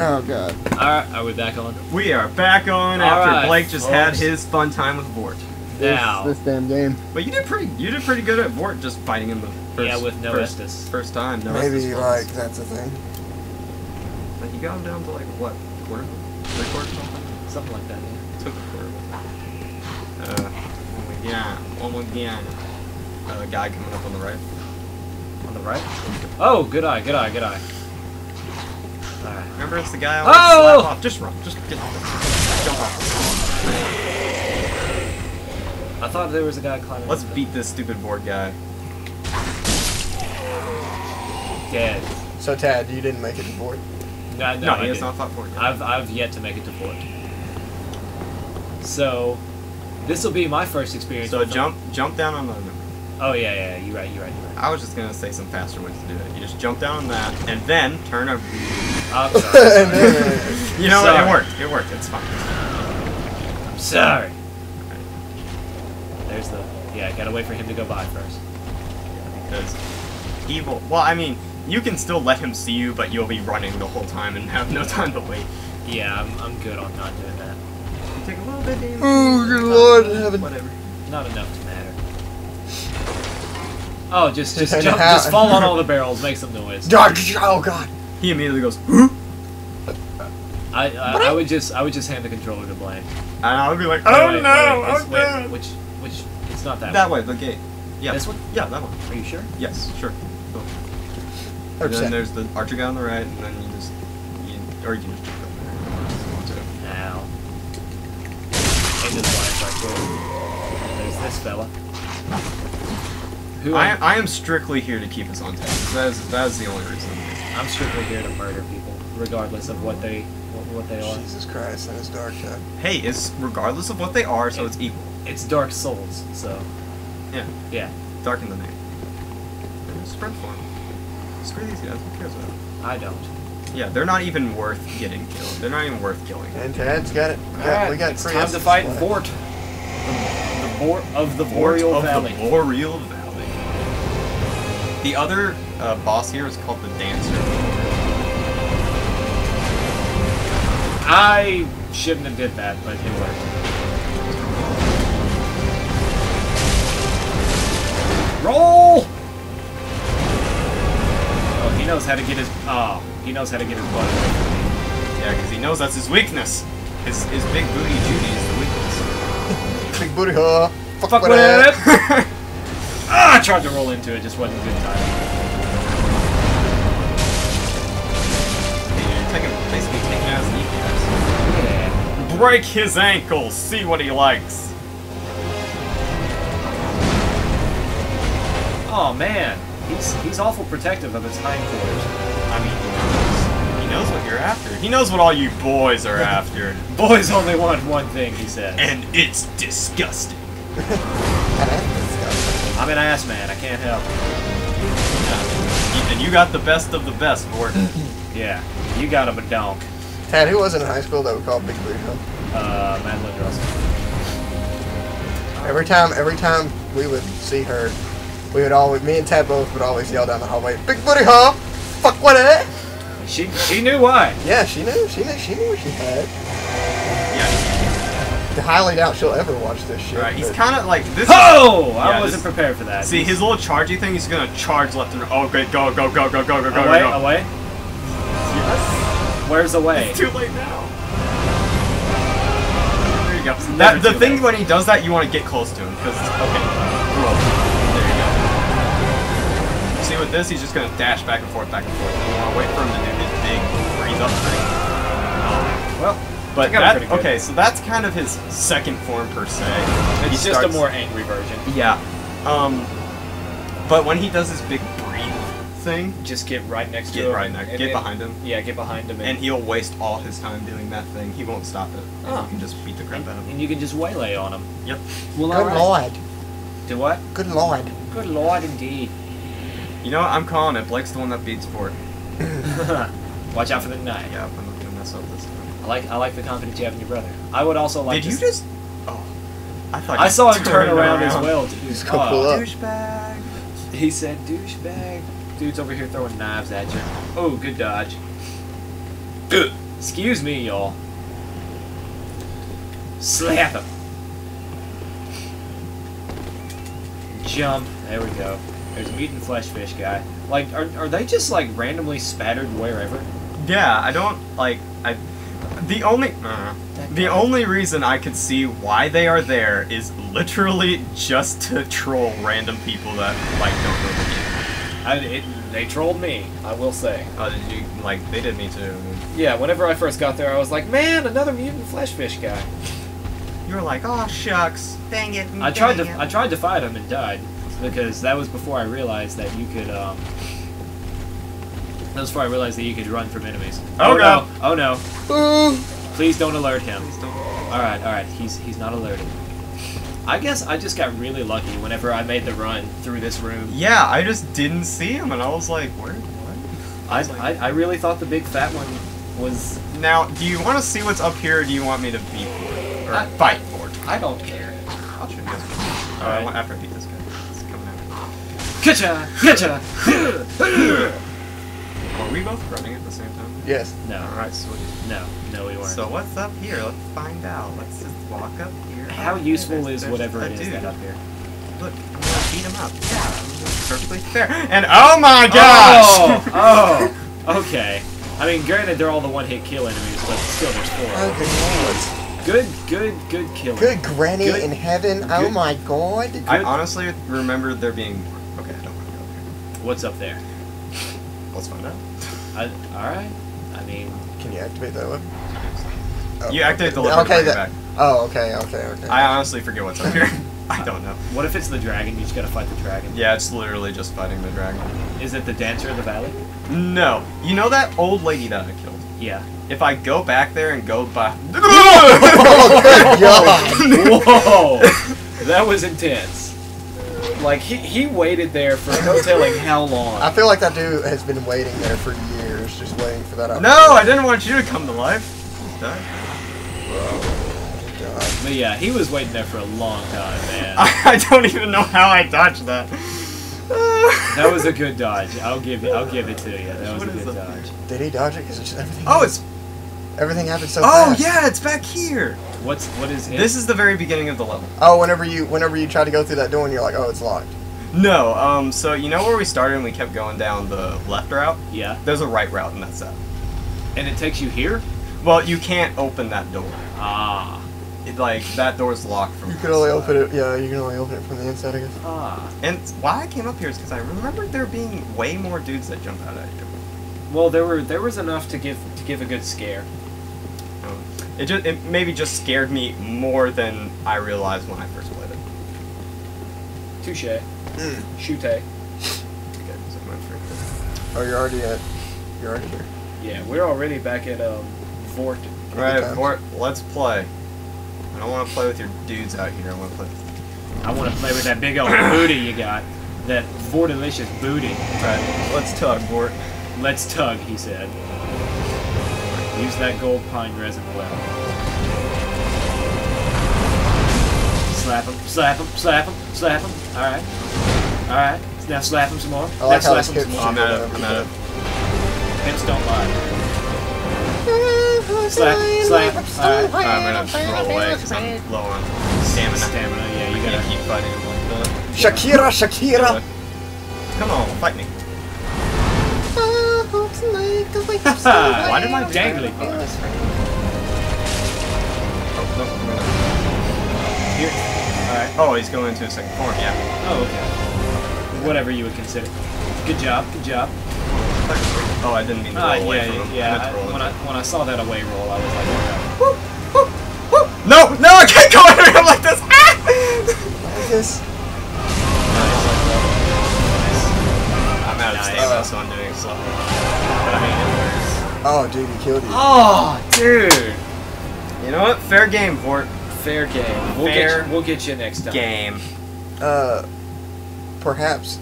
Oh god. Alright, are we back on? We are back on All after right, Blake just had his fun time with Vordt. Now. This, this damn game. But you did pretty. You did pretty good at Vordt, just fighting him the first. yeah, with no first, Estus. first time. No Maybe Estus like that's a thing. Like you got him down to like what quarter, three quarter something. Something like that, yeah. Took a quarter. Uh, oh my god, oh my god. Uh, guy coming up on the right. On the right? Oh, good eye, good eye, good eye. Alright. Remember, it's the guy. I Oh! slap off. Just run. Just get off. Jump off. I thought there was a guy climbing. Let's up beat this stupid Vordt guy. Dead. So Tad, you didn't make it to Vordt. No, no, No, I he has didn't. not fought Vordt yet. I've, I've yet to make it to Vordt. So, this will be my first experience. So with them. jump, jump down on the. Oh, yeah, yeah, you're right, you're right, you're right. I was just gonna say some faster ways to do it. You just jump down on that, and then turn over. Oh, I'm sorry. Sorry. You know what? Sorry. It worked. It worked. It's fine. I'm sorry. There's the. Yeah, I gotta wait for him to go by first. Because evil. Well, I mean, you can still let him see you, but you'll be running the whole time and have no time to wait. Yeah, I'm, I'm good on not doing that. You take a little bit. Damage. Oh, good lord in heaven. Whatever. Not enough to matter. Oh, just just jump, how- just fall on all the barrels, make some noise. Oh god. He immediately goes, I, I I would just I would just hand the controller to Blaine. and I would be like, oh wait, wait, no, wait, oh it's- wait, no. Which which it's not that. Way. That way, the gate. Yeah. This one? Yeah, that one. Are you sure? Yes, sure. Cool. And then there's the archer guy on the right, and then you just, you, or you can just jump up there if you want to. Now. Into the blind right. And there's this fella. Who I, I'm, strictly here to keep us on task. That is, that is the only reason. I'm strictly here to murder people, regardless of what they what, what they are. Jesus Christ, that is dark time. Hey, it's regardless of what they are, so it's equal. It's Dark Souls, so Yeah, yeah. dark in the name. Sprint form. Screw these guys. Who cares about them? I don't. Yeah, they're not even worth getting killed. They're not even worth killing. And Tad's got it. We got, Alright, we got it's time to Estus fight left. Vordt. The, the Bor of the Fort Boreal of Valley. the Boreal Valley. The other uh, boss here is called the Dancer. I shouldn't have did that, but it worked. Roll! Oh, he knows how to get his. Oh, he knows how to get his butt. away from me. Yeah, because he knows that's his weakness. His, his big booty Judy is the weakness. Big booty, huh? Fuck, Fuck with with it. it! ah, I tried to roll into it, just wasn't good time. Hey, you're taking, basically taking out his kneecaps. Yeah. Break his ankles, see what he likes. Oh man, he's he's awful protective of his hindquarters. I mean, he knows, he knows what you're after. He knows what all you boys are after. Boys only want one thing, he says. And it's disgusting. I'm an ass man, I can't help. Yeah. And you got the best of the best, Gordon. Yeah, you got him a donk. Tad, who was in high school that we called Big Booty, huh? Uh, Madeline Russell. Every time, every time we would see her, we would always, me and Tad both would always yell down the hallway, "Big booty, huh? Fuck what it?" She she knew why. Yeah, she knew, she knew, she knew what she had. Yeah. I highly doubt she'll ever watch this shit. Right. He's kind of like this. Oh! I Yeah, wasn't this- prepared for that. See his little chargey thing. He's gonna charge left and right. Oh, great! Go, go, go, go, go, go, go, away, go. go. away. Yes. Where's away? It's too late now. There you go. never That, the too thing late. when he does that, you want to get close to him because okay, roll. There you go. See with this, he's just gonna dash back and forth, back and forth. You want to wait for him to do his big freeze up thing. Um, Well, but I got him that okay, so that's kind of his second form per se. He it's just a more angry version. yeah. Um, but when he does his big breathe thing, Just get right next to get him. right next, get then- behind him. Yeah, get behind him, and, and he'll waste all his time doing that thing. He won't stop it. And Oh. you can just beat the crap out of him. and you can just waylay on him. Yep. Well, Good lord. Do what? Good lord. Good lord, indeed. You know what? I'm calling it. Blake's the one that beats Vordt. Watch out for the knife. Yeah, I'm not gonna mess up this time. I like I like the confidence you have in your brother. I would also like. Did to you just? Oh, I thought. I saw him turn turned around, as well. Too. Just go Oh, up. Douchebag. He said, "Douchebag." Dude's over here throwing knives at you. Oh, good dodge. Excuse me, y'all. Slap him. Jump. There we go. There's a mutant flesh fish guy. Like, are, are they just like randomly spattered wherever? Yeah, I don't like I. The only uh, the only reason I could see why they are there is literally just to troll random people that like don't know the game. I, it, they trolled me, I will say. Oh, did you like? They did me too. Yeah, whenever I first got there, I was like, man, another mutant flesh fish guy. You were like, oh shucks, dang it. I tried dang to it." I tried to fight him and died because that was before I realized that you could um. That was before I realized that you could run from enemies. Oh, oh no! God. Oh no! Ooh. Please don't alert him. Please don't- All right, all right. He's he's not alerted. I guess I just got really lucky whenever I made the run through this room. Yeah, I just didn't see him, and I was like, where? What? I, was like- I, I really thought the big fat one was. Now, do you want to see what's up here, or do you want me to beat for it? Or I- fight for it? I don't care. I'll show you guys. Alright. Alright, after I beat this guy. It's coming out. Gotcha! Gotcha! Were we both running at the same time? Yes. no, Alright, sweet. no, no, we weren't. So what's up here? Let's find out. Let's just walk up here. How Okay, useful there's- is there's whatever it is dude. that up here? Look, I'm gonna beat him up. Yeah, that's perfectly fair. And oh my oh! gosh! Oh, oh, okay. I mean, granted, they're all the one-hit kill enemies, but still, there's four. Oh, good lord. Good, good, good killing. Good granny Good- in heaven. Oh my god. I honestly remember there being. Okay, I don't want to go there. What's up there? Let's find out. I, all right. I mean, Can you activate that one? Oh, You activate the okay. lever to Okay. bring That, back. oh, okay. Okay. Okay. I honestly forget what's up here. I don't know. what if it's the dragon? You just gotta fight the dragon. Yeah, it's literally just fighting the dragon. Is it the dancer of the valley? No. You know that old lady that I killed? Yeah. If I go back there and go by. oh. Whoa! that was intense. Like he he waited there for no telling how long. I feel like that dude has been waiting there for years, just waiting for that. no, I didn't want you to come to life. Just But yeah, he was waiting there for a long time, man. I, I don't even know how I dodged that. That was a good dodge. I'll give it. I'll give it to you. That was What a good the- dodge. Did he dodge it? Because it's everything. Oh, it's. everything happened so Oh, fast. yeah, it's back here. What's what is it? This is the very beginning of the level. Oh, whenever you whenever you try to go through that door and you're like, oh, it's locked. No, um, so you know where we started and we kept going down the left route? yeah, There's a right route and that's that. and it takes you here. Well, you can't open that door. Ah, It, like, that door's locked from You can only inside. open it. Yeah, you can only open it from the inside, I guess. ah. And why I came up here is because I remembered there being way more dudes that jump out at you. Well, there were there was enough to give to give a good scare. Um, it just it maybe just scared me more than I realized when I first played it. Touche. Mm. Shute. Okay, so I'm. Oh, you're already at. You're already here. Yeah, we're already back at um Vordt. Right, times. Vordt, let's play. I don't want to play with your dudes out here. I want to play. I want to play with that big old booty you got. That Vordelicious booty. Right, let's tug, Vordt. Let's tug, he said. Use that gold pine resin well. Slap him, slap him, slap him, slap him. Alright. Alright. Now slap him some more. I like now slap this him kid- some I'm more. at it. I'm at it. Pimps don't lie. Slap, slap. Alright. I'm gonna roll away because I'm low on stamina. Stamina, yeah, you You gotta gotta. keep fighting him like that. Shakira, Shakira. Come on, fight me. Why did my dangly part? Oh, no, I'm gonna- Here. Alright. oh, he's going into a second form. Yeah. Oh, okay. Whatever you would consider. Good job, good job. Oh, I didn't mean to roll Ah, away yeah, him. Yeah. I- when I when I saw that away roll, I was like, okay. No, no, I can't go under him like this. Ah! What is this? I'm out of Nice. stamina, so I'm doing it slow. But I mean, it works. Oh, dude, he killed you. Oh, dude. You know what? Fair game, Vordt. Fair game. We'll Fair get you, we'll get you next time. Game. Uh, perhaps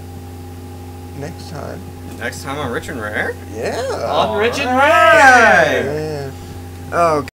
next time. Next time on Rich and Rare. Yeah. On Rich and Rare. Yeah. Oh.